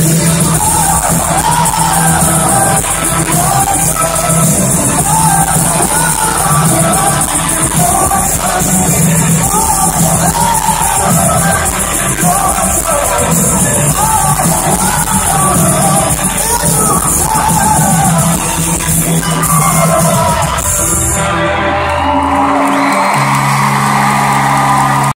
Yes.